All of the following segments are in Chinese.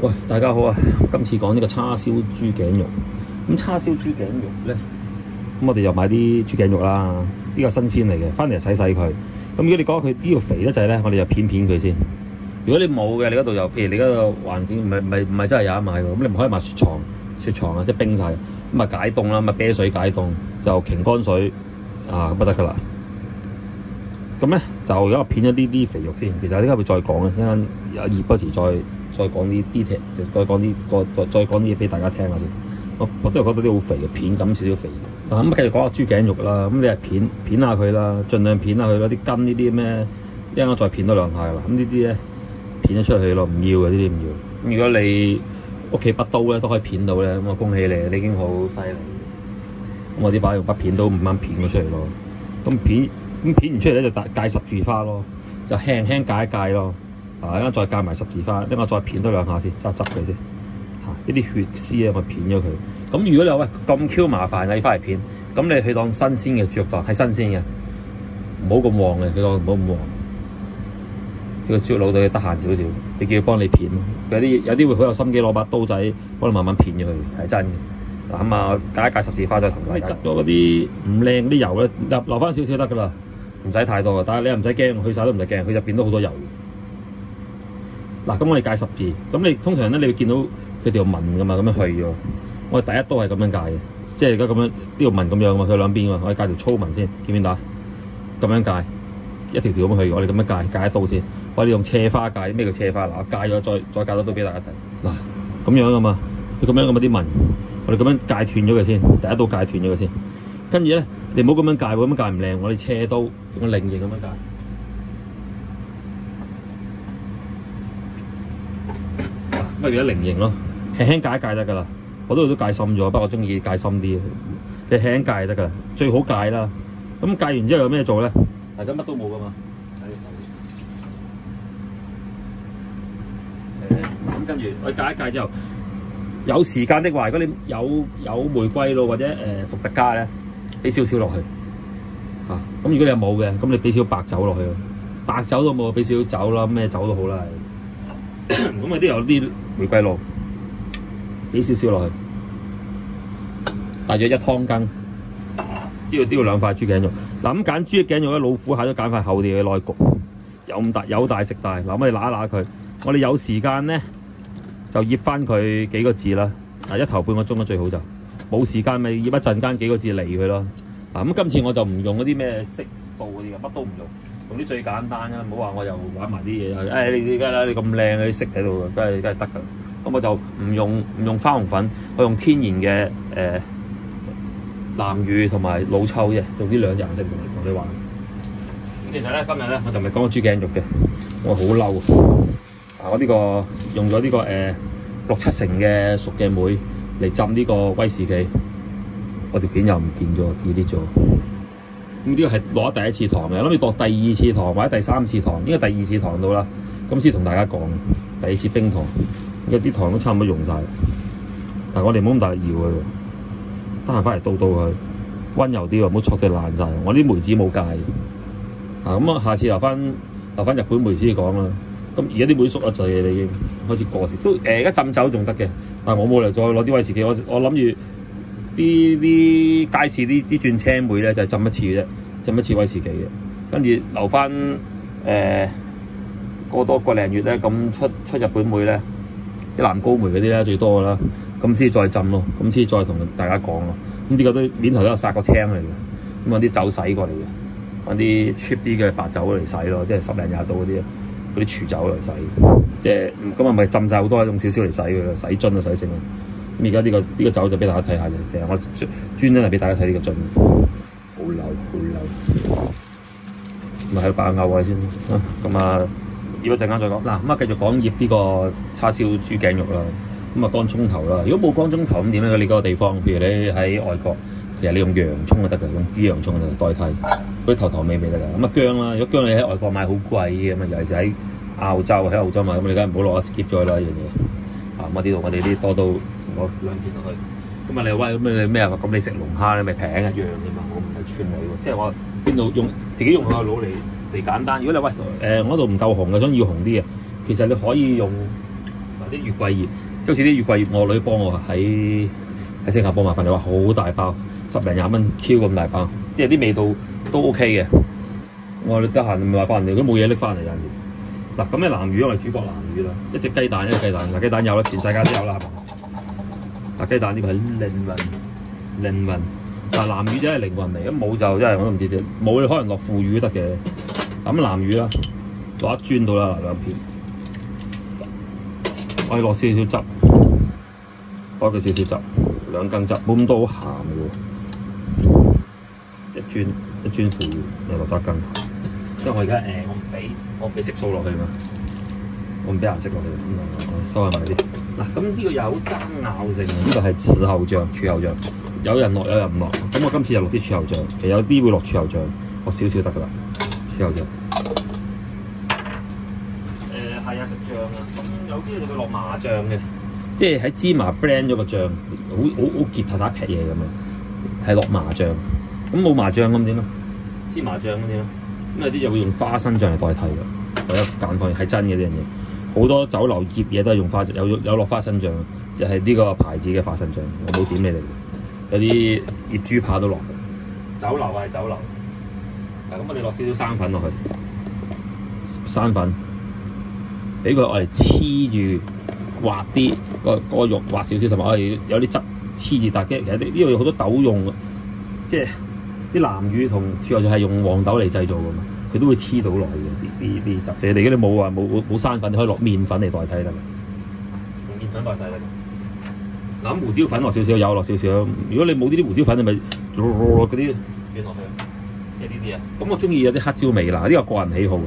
喂，大家好啊！今次講呢個叉燒豬頸肉。咁叉燒豬頸肉咧，咁我哋又買啲豬頸肉啦，呢個新鮮嚟嘅，翻嚟洗洗佢。咁如果你觉得佢呢度肥得滯咧，我哋就片片佢先。如果你冇嘅，你嗰度又譬如你嗰個環境唔係唔系唔係真係有得買嘅，咁你唔可以買雪藏，雪藏啊，即係冰晒。咁啊解凍啦，咁啊啤水解凍，就擎乾水啊咁就得㗎啦。咁咧就而家片咗呢啲肥肉先，其實點解會再講咧？一陣有熱嗰時再再講啲 detail，就再講啲個再再講啲嘢俾大家聽下先。我我都係覺得啲好肥嘅，片咁少少肥。嗱咁啊繼續講下豬頸肉啦，咁你係片片下佢啦，盡量片下佢咯，啲筋呢啲咩，一陣我再片多兩下㗎啦。咁呢啲咧片咗出去咯，唔要嘅呢啲唔要。如果你屋企筆刀咧都可以片到咧，咁我恭喜你，你已經好犀利。咁我啲把用筆片都唔啱片咗出嚟咯。咁片咁片完出嚟咧就大戒十字花咯，就輕輕戒一戒咯。啊，一陣再戒埋十字花，一陣我再片多兩下先，執一執佢先。嚇，呢啲血絲啊，我片咗佢。咁如果你話喂咁 Q 麻煩，你翻嚟片，咁你去當新鮮嘅豬肉檔係新鮮嘅，唔好咁旺嘅，佢當唔好咁旺。呢個豬肉佬對佢得閒少少，你叫佢幫你片，有啲有啲會好有心機攞把刀仔幫你慢慢片咗佢，係真嘅。嗱咁啊，解一解十字花再同大家。執咗嗰啲唔靚嗰啲油咧，留留翻少少得噶啦，唔使太多嘅。但係你又唔使驚，去晒都唔使驚，佢入邊都好多油。嗱，咁我哋戒十字，咁你通常咧，你會見到佢條紋㗎嘛，咁樣去咗。我哋第一刀係咁樣戒嘅，即係而家咁樣呢條紋咁樣嘛，佢兩邊嘛，我哋戒條粗紋先，見唔見到？咁樣戒，一條條咁去，我哋咁樣戒，戒一刀先。我哋用斜花戒，咩叫斜花？嗱，我戒咗再再戒多刀俾大家睇。嗱，咁樣㗎嘛，佢咁樣咁啊啲紋，我哋咁樣戒斷咗佢先，第一刀戒斷咗佢先。跟住咧，你唔好咁樣戒，咁樣戒唔靚。我哋斜刀用個菱形咁樣戒。咁咪變咗菱形咯，輕輕戒一戒得㗎啦。我都都戒深咗，不過我中意戒深啲。你輕輕戒得㗎啦，最好戒啦。咁戒完之後有咩做咧？大家乜都冇㗎嘛。誒，咁跟住我戒一戒之後，有時間的話，如果你有有玫瑰露或者誒、呃、伏特加咧，俾少少落去嚇。咁、啊、如果你有冇嘅，咁你俾少白酒落去，白酒都冇，俾少酒啦，咩酒都好啦。咁啊啲有啲玫瑰露，俾少少落去，大約一湯羹。知道都要兩塊豬頸肉。嗱咁揀豬頸肉咧，老虎蟹都揀塊厚啲嘅內焗，有咁大有大食大。嗱，我哋揦一揦佢，我哋有時間咧就醃翻佢幾個字啦。一頭半個鐘都最好就，冇時間咪醃一陣間幾個字嚟佢咯。嗱咁今次我就唔用嗰啲咩色素嗰啲嘅，乜都唔用，用啲最簡單嘅。唔好話我又玩埋啲嘢啊！誒、哎，你而家啦，你咁靚嗰啲色喺度，梗係梗係得㗎。咁我就唔用唔用花紅粉，我用天然嘅誒。呃南乳同埋老抽啫，用呢兩隻顏色同同你玩。咁其實咧，今日咧我就唔係講豬頸肉嘅，我好嬲啊！我呢個用咗呢個誒六七成嘅熟嘅梅嚟浸呢個威士忌，我條片又唔見咗，delete 咗。呢個係攞第一次糖嘅，諗住度第二次糖或者第三次糖，應該第二次糖到啦。咁先同大家講，第二次冰糖，因為啲糖都差唔多用晒。但係我哋唔好咁大力搖佢。得閒翻嚟倒倒佢，温柔啲喎，唔好戳到爛晒。我啲梅子冇戒，啊咁啊，下次留翻留翻日本梅子講啦。咁而家啲梅熟得滯你，已經開始過時。都誒，而、家浸酒仲得嘅，但係我冇嚟再攞啲威士忌。我我諗住啲啲街市啲啲轉青梅咧，就、浸一次嘅啫，浸一次威士忌嘅。跟住留翻誒、呃、過多個零月咧，咁出出日本梅咧，啲南高梅嗰啲咧最多噶啦。咁先再浸咯，咁先再同大家講咯。咁呢個都面頭都有殺個青嚟嘅，咁揾啲酒洗過嚟嘅，揾啲 cheap 啲嘅白酒嚟洗咯，即係十零廿度嗰啲，嗰啲廚酒嚟洗。即係咁啊，咪浸晒好多，用少少嚟洗嘅，洗樽啊，洗成啊。而家呢個呢、個酒就俾大家睇下嘅，其實我專登係俾大家睇呢個樽，好流好流。咁啊喺度爆牛位先，咁啊，如果陣間再講。嗱，咁啊繼續講醃呢個叉燒豬頸肉啦。咁啊，乾葱頭啦！如果冇乾葱頭咁點咧？你嗰個地方，譬如你喺外國，其實你用洋葱就得嘅，用紫洋葱就代替，嗰啲頭頭尾尾得㗎。咁啊薑啦，如果薑你喺外國買好貴嘅，咁啊尤其是喺澳洲喺澳洲買，咁你梗係唔好攞 skip 咗啦呢樣嘢。啊，咁啊呢度我哋啲多到我兩件落去。咁啊你喂咁你咩啊？咁你食龍蝦你咪平一樣啫嘛，我唔係串你喎。即係我邊度用自己用個腦嚟嚟簡單。如果你喂誒我度唔夠紅嘅，想要紅啲嘅，其實你可以用。啲月桂葉，即係好似啲月桂葉，我女幫我喺喺新加坡買翻嚟，話好大包，十零廿蚊 Q 咁大包，即係啲味道都 OK 嘅。我話你得閒咪買翻嚟，如果冇嘢拎翻嚟有陣時。嗱咁嘅南魚我哋主角南魚啦，一隻雞蛋一隻雞蛋，嗱雞蛋有啦，全世界都有啦，係嘛？嗱雞蛋呢個係靈魂，靈魂。嗱南魚真係靈魂嚟，咁冇就真係我都唔知點，冇你可能落腐魚都得嘅。咁南魚啦，落一磚到啦，兩片。我哋落少少汁，開佢少少汁，兩羹汁，冇咁多好鹹嘅喎。一磚一磚腐魚，又落多一羹。因為我而家誒，我唔俾我唔俾色素落去嘛，我唔俾顏色落去，咁我收下埋啲。嗱，咁呢個又好爭拗性，呢、這個係豉油醬、柱侯醬，有人落有人唔落。咁我今次就落啲柱侯醬，其實有啲會落柱侯醬，落少少得噶啦，柱侯醬。誒、呃，係啊，食醬啊，咁有啲就會落麻醬嘅，即係喺芝麻 blend 咗個醬，好好好結塔塔劈嘢咁樣，係落麻醬。咁冇麻醬咁點啊？芝麻醬咁點啊？咁有啲就會用花生醬嚟代替嘅，為咗簡單係真嘅呢樣嘢。好多酒樓醃嘢都係用花有有落花生醬，就係、是、呢個牌子嘅花生醬。我冇點你哋，有啲醃豬扒都落嘅。酒樓係酒樓。嗱，咁我哋落少少生粉落去，生粉俾佢我哋黐住滑啲個個肉滑少少，同埋我哋有啲汁黐住。但係其實呢度有好多豆用嘅，即係。啲南乳同柱侯就係用黃豆嚟製造㗎嘛，佢都會黐到落去嘅啲啲啲汁。如果你冇話冇冇生粉，你可以落麵粉嚟代替得，用麵粉代替得嘅。嗱胡椒粉落少少，有落少少。如果你冇呢啲胡椒粉，你咪嗰啲轉落去，即係呢啲啊。咁我中意有啲黑椒味啦，呢個個人喜好。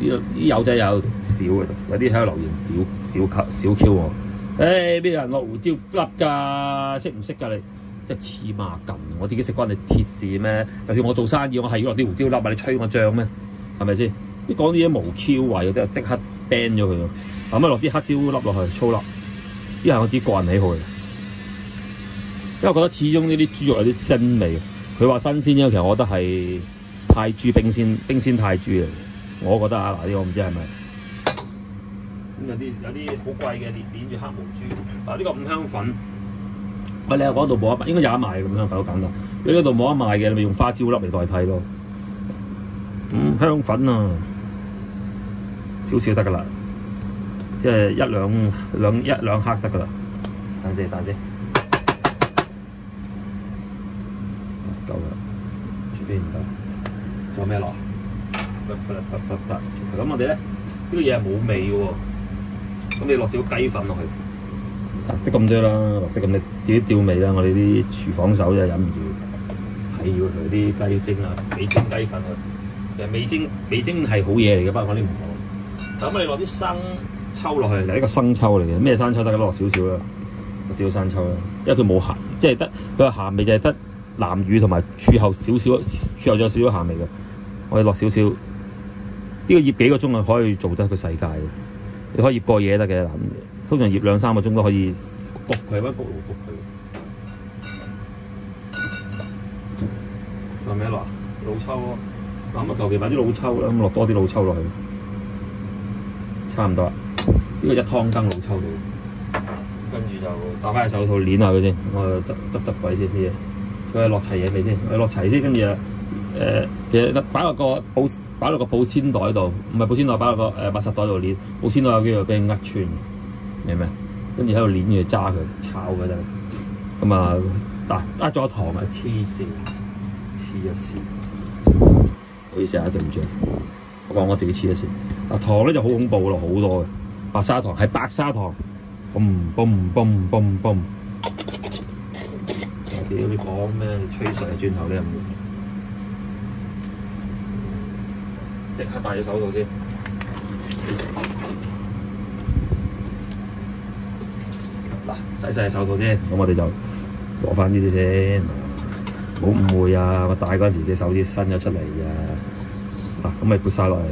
啲啲友仔有少嘅，有啲喺度留言屌小級少 Q 喎。誒邊有人落胡椒粒㗎？識唔識㗎你？即係黐孖筋，我自己食關你鐵事咩？就算我做生意，我係要落啲胡椒粒啊！你吹我醬咩？係咪先？啲講啲嘢無 Q 位，即係即刻 ban 咗佢。咁啊落啲黑椒粒落去，粗粒。呢係我自己個人喜好嘅，因為我覺得始終呢啲豬肉有啲腥味。佢話新鮮啫，其實我覺得係泰豬冰鮮冰鮮泰豬嚟。我覺得啊，嗱呢個我唔知係咪。咁有啲有啲好貴嘅裂片住黑毛豬。嗱呢個五香粉。喂，你喺嗰度冇得賣，應該有得賣嘅咁香粉好簡單。如果呢度冇得賣嘅，你咪用花椒粒嚟代替咯。嗯，香粉啊，少少得噶啦，即係一兩兩一兩克得噶啦。等先，等先，夠啦，除非唔得，仲有咩落？得得得得得，咁我哋咧呢個嘢係冇味嘅喎，咁你落少雞粉落去。得咁多啦，落得咁你吊啲吊味啦。我哋啲廚房手就忍唔住，係要佢啲雞精啊，味精雞粉啊。其實味精味精係好嘢嚟嘅，不過我啲唔好。咁你落啲生抽落去，就係一個生抽嚟嘅。咩生抽得？落少少啦，少少生抽啦。因為佢冇鹹，即係得佢個鹹味就係得南乳同埋柱後少少，柱侯仲少少鹹味嘅。我哋落少少，呢個醃幾個鐘啊，可以做得一個世界嘅。你可以醃過夜得嘅。通常醃兩三個鐘都可以。焗佢，揾焗爐焗佢。落咩？落？老抽咯，咁啊求其買啲老抽啦，咁落多啲老抽落去，差唔多啦。呢個一湯羹老抽到，跟住就打翻隻手套捏下佢先，我執執執鬼先啲嘢，再落齊嘢未先？我落齊先，跟住啊誒，其實擺落個保擺落個保鮮袋度，唔係保鮮袋，擺落個誒密實袋度捏。保鮮袋有機會俾人呃穿。明唔明？跟住喺度攣住揸佢，炒佢得。咁啊，嗱，呃咗糖啊，黐線，黐一線。唔好意思啊，對唔住，我講我自己黐一線。啊，糖咧就好恐怖咯，好多嘅白砂糖係白砂糖，嘣嘣嘣嘣嘣。屌你講咩？你吹水轉頭你又唔即刻戴喺手套先。洗晒手套先，咁我哋就攞翻呢啲先，唔好誤會啊！我戴嗰陣時隻手指伸咗出嚟啊！嗱，咁咪撥晒落嚟，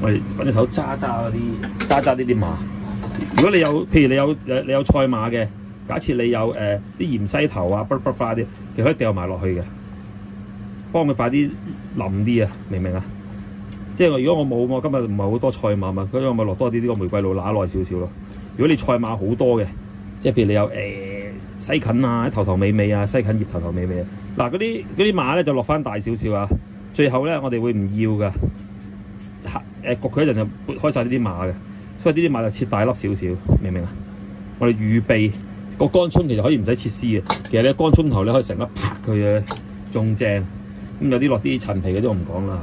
我哋揾隻手揸揸嗰啲，揸揸呢啲麻。如果你有，譬如你有誒，你有賽馬嘅，假設你有誒啲、呃、芫茜頭啊，卜卜花啲，你可以掉埋落去嘅，幫佢快啲淋啲啊！明唔明啊？即係如果我冇，我今日唔係好多賽馬嘛，咁我咪落多啲呢個玫瑰露，揦耐少少咯。如果你賽馬好多嘅，即係譬如你有誒、西芹啊、頭頭尾尾啊、西芹葉頭頭尾尾啊，嗱嗰啲嗰啲馬咧就落翻大少少啊。最後咧，我哋會唔要噶，誒焗佢一陣就撥開晒呢啲馬嘅，所以呢啲馬就切大粒少少，明唔明啊？我哋預備個乾葱其實可以唔使切絲嘅，其實咧乾葱頭你可以成粒拍佢嘅，仲正。咁有啲落啲陳皮嗰啲我唔講啦，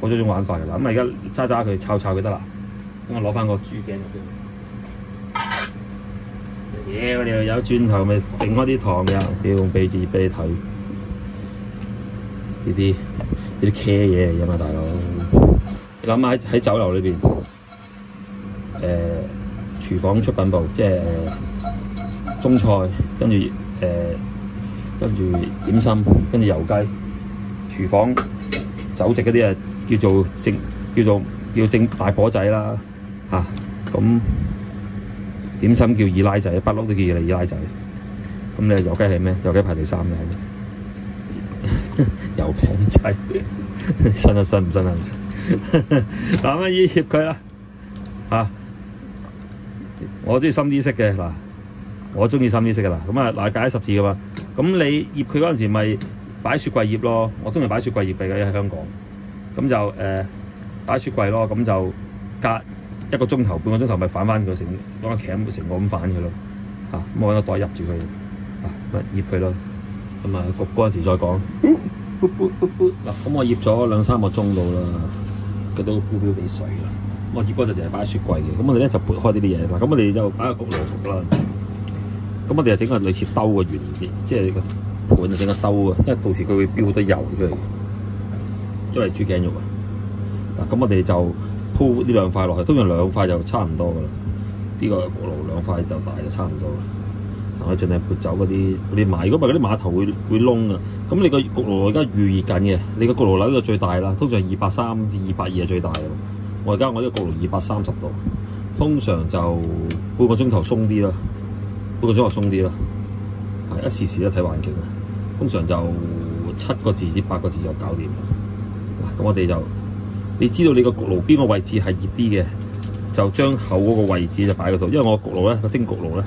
嗰種玩法嚟啦。咁啊而家揸揸佢炒炒佢得啦。咁我攞翻個豬頸入邊。屌你又有轉頭咪整開啲糖嘅，叫用鼻子俾你睇呢啲。呢啲茄嘢嚟嘛，大佬！你諗下喺喺酒樓裏邊，誒、呃、廚房出品部，即係、呃、中菜，跟住誒跟住點心，跟住油雞。廚房酒席嗰啲啊，叫做正叫做叫正大婆仔啦，嚇、啊、咁點心叫二奶仔，不嬲都叫二奶仔。咁你油雞係咩？油雞排第三嘅。油餅仔，信啊信唔信啊唔信？嗱咁啊，醃佢啦，啊，我中意深啲色嘅嗱，我中意深啲色嘅啦。咁啊，嗱，解十字噶嘛。咁你醃佢嗰陣時，咪擺雪櫃醃咯。我中意擺雪櫃醃嘅喺香港。咁就誒擺雪櫃咯。咁就隔一個鐘頭、半個鐘頭，咪反翻佢成攞個鉗成個咁反佢咯。啊，咁我揾個袋入住佢，啊，咪醃佢咯。咁啊，焗嗰陣時再講。嗱，咁我醃咗兩三個鐘到啦，佢都飄飄地水啦。咁我醃嗰陣時係擺喺雪櫃嘅。咁我哋咧就撥開呢啲嘢。嗱，咁我哋就擺個焗爐焗啦。咁我哋就整個類似兜嘅原理，即係個盤就整個兜啊，因為到時佢會飆好多油出嚟。因為豬頸肉啊。嗱，咁我哋就鋪呢兩塊落去，通常兩塊就差唔多噶啦。呢個焗爐兩塊就大就差唔多啦。我盡量撥走嗰啲啲馬，如果唔係嗰啲馬頭會會燶啊。咁你個焗爐而家預熱緊嘅，你個焗爐樓就最大啦，通常二百三至二百二係最大嘅。我而家我呢個焗爐二百三十度，通常就半個鐘頭鬆啲啦，半個鐘頭鬆啲啦，係一時時都睇環境啊。通常就七個字至八個字就搞掂啦。嗱，咁我哋就你知道你個焗爐邊個位置係熱啲嘅，就將口嗰個位置就擺嗰度，因為我焗爐咧個蒸焗爐咧。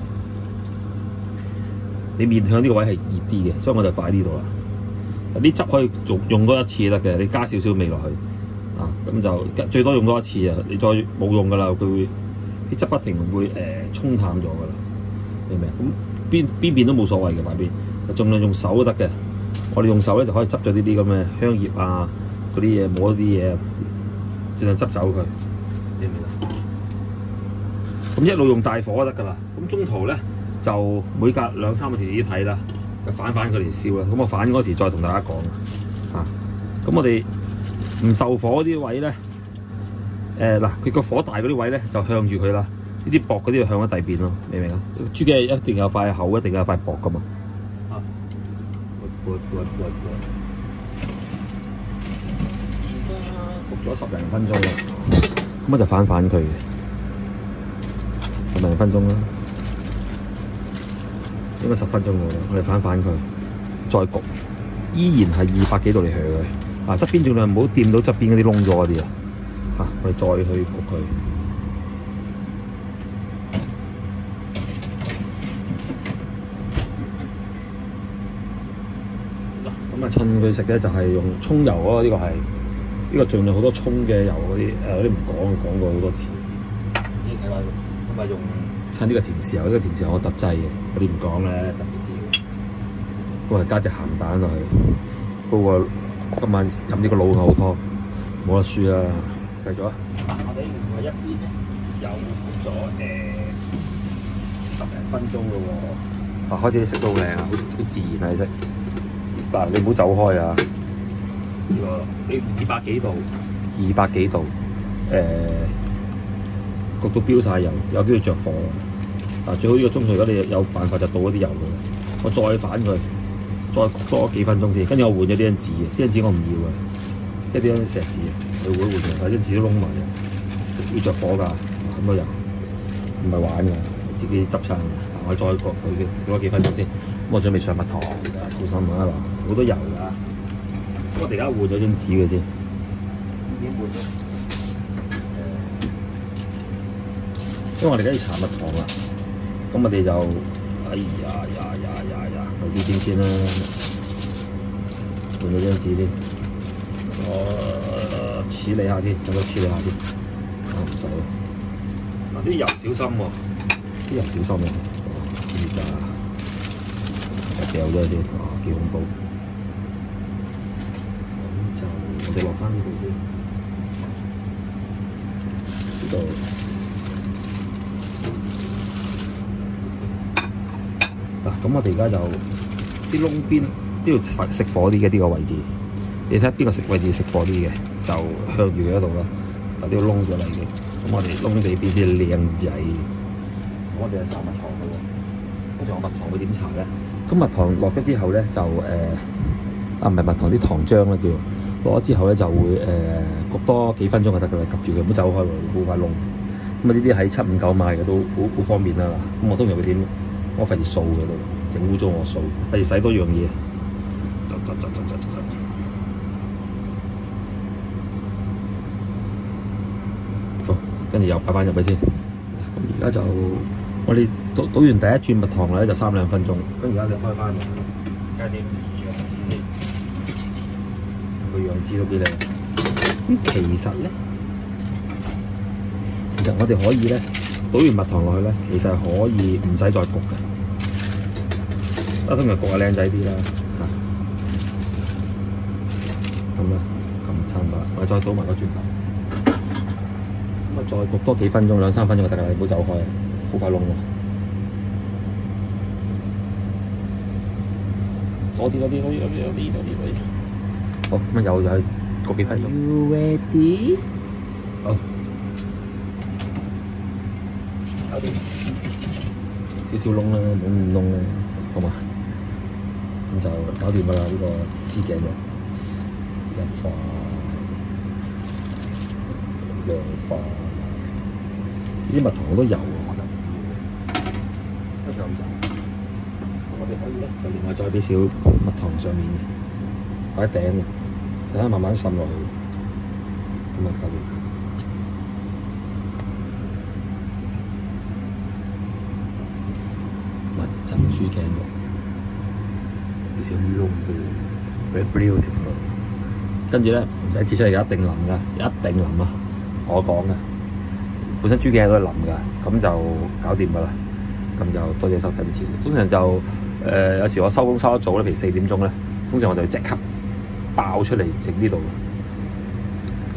你面向呢個位係熱啲嘅，所以我就擺呢度啦。啲汁可以做用多一次得嘅，你加少少味落去啊，咁就最多用多一次啊。你再冇用噶啦，佢會啲汁不停會誒、呃、沖淡咗噶啦，明唔明？咁邊邊邊都冇所謂嘅，擺邊，盡量用手都得嘅。我哋用手咧就可以執咗呢啲咁嘅香葉啊，嗰啲嘢摸啲嘢，盡量執走佢，明唔明啊？咁一路用大火就得噶啦。咁中途咧。就每隔兩三個字自己睇啦，就反反佢嚟燒啦。咁我反嗰時再同大家講啊。咁我哋唔受火啲位咧，誒嗱，佢個火大嗰啲位咧就向住佢啦。呢啲薄嗰啲就向咗第二邊咯，明唔明啊？豬頸一定有塊厚，一定有塊薄噶嘛。啊，咗十零分鐘啦，咁我就反反佢十零分鐘啦。應該十分鐘到啦，我哋反反佢，再焗，依然係二百幾度嚟去嘅。啊，側邊盡量唔好掂到側邊嗰啲窿咗嗰啲啊。嚇，我哋再去焗佢。嗱，咁啊趁佢食咧就係用葱油咯，呢、這個係呢、這個盡量好多葱嘅油嗰啲，誒嗰啲唔講，講過好多次。你睇下，咁咪用。趁呢個甜豉油，呢、這個甜豉油我特製嘅，嗰啲唔講咧，特別啲。我係加隻鹹蛋落去，不過今晚飲呢個老牛湯，冇得輸啦。繼續啊！我哋另外一邊咧，又焗咗誒十零分鐘嘅喎。啊，開始啲色都好靚啊，好好自然啊，啲色。嗱，你唔好走開啊！呢個你二百幾度，二百幾度，誒、焗到飆晒油，有機會着火。嗱，最好呢個中途，如果你有辦法就倒一啲油落去。我再反佢，再焗多幾分鐘先。跟住我換咗啲張紙嘅，啲張紙我唔要嘅，一啲張錫紙，佢會換嘅。但係張紙都窿埋嘅，要着火㗎，咁多油，唔係玩㗎，自己執晒。我再焗佢嘅多幾分鐘先。咁我準備上蜜糖，小心啊！好多油㗎。咁我哋而家換咗張紙嘅先。已經換咗。因為我哋而家要查蜜糖啦，咁我哋就哎呀呀呀呀呀，去呢邊先啦，換咗張紙先，我處理下先，使唔使處理下先？我唔使喎，嗱啲油小心喎、啲油小心喎，而家掉咗先，哇幾恐怖！就我哋落翻呢度先，呢度。嗱，咁我哋而家就啲窿邊呢度熄熄火啲嘅呢個位置，你睇下邊個食位置食火啲嘅，就向住佢嗰度啦。嗱，呢個窿咗嚟嘅，咁我哋窿地邊啲靚仔。我哋係搽蜜糖嘅喎，通常我蜜糖會點搽咧？咁蜜糖落咗之後咧，就誒、啊唔係蜜糖啲糖漿啦叫，落咗之後咧就會誒、焗多幾分鐘就得㗎啦，及住佢唔好走開喎，好快燶。咁啊呢啲喺七五九買嘅都好好方便啦。咁我通常會點？我費事掃佢都整污糟我掃，費事洗多樣嘢。走走走走走走。好，跟住又擺翻入去先。而家就我哋倒倒完第一轉蜜糖咧，就三兩分鐘。咁而家你開翻，加啲。個楊枝都幾靚。咁其實咧，其實我哋可以咧。倒完蜜糖落去咧，其實可以唔使再焗嘅，得通常焗下靚仔啲啦嚇。咁啦，咁差唔多啦，我再倒埋個轉頭，咁啊再焗多幾分鐘，兩三分鐘就得啦，你唔好走開，好快燶喎。多啲多啲多啲多啲多啲多啲多啲。好，咁啊又又係焗幾分鐘。You ready？好。搞掂，少少窿啦，冇咁窿啦，好嘛？咁就搞掂㗎啦，呢個支頸肉一塊兩塊，呢啲蜜糖好多油喎，我覺得。一就咁就，我哋可以咧就另外再俾少蜜糖上面嘅，擺頂嘅，等下慢慢滲落去，咁啊搞掂。珍珠鏡肉，有條魚龍嘅，very beautiful。跟住咧唔使切出嚟，一定腍噶，一定腍啊！我講嘅，本身豬頸都係腍噶，咁就搞掂噶啦。咁就多謝收睇啲錢。通常就誒、呃、有時我收工收得早咧，譬如四點鐘咧，通常我就即刻爆出嚟整呢度。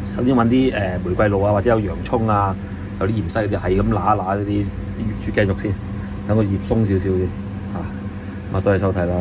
首先揾啲誒玫瑰露啊，或者有洋葱啊，有啲芫茜嗰啲，係咁揦一揦啲豬頸肉先。等個葉鬆少少先嚇，咁啊多謝收睇啦。